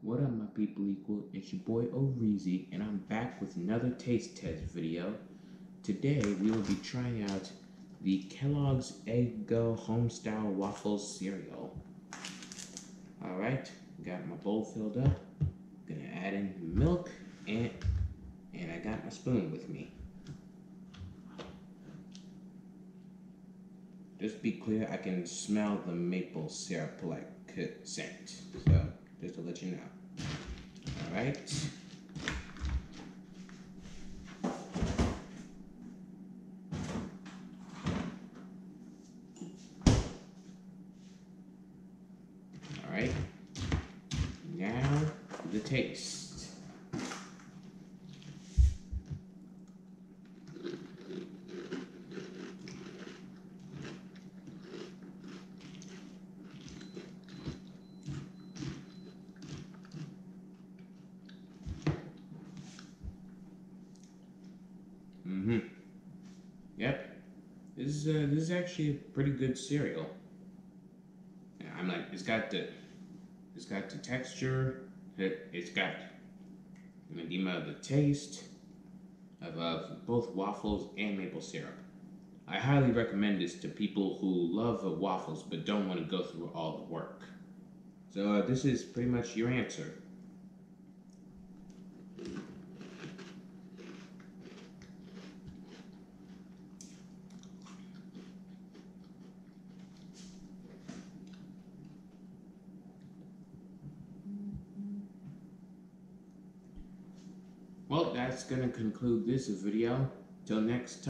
What up, my people equal? It's your boy Oreezy, and I'm back with another taste test video. Today, we will be trying out the Kellogg's Egg Eggo Homestyle Waffles cereal. Alright, got my bowl filled up. Gonna add in milk, and, and I got my spoon with me. Just be clear, I can smell the maple syrup like scent. So, just to let you know. Alright. Alright. Now, the taste. Mm-hmm. Yep. This is uh, this is actually a pretty good cereal. Yeah, I'm like, it's got the, it's got the texture. It, it's got an edema of the taste of, of both waffles and maple syrup. I highly recommend this to people who love waffles but don't want to go through all the work. So uh, this is pretty much your answer. Well, that's going to conclude this video. Till next time.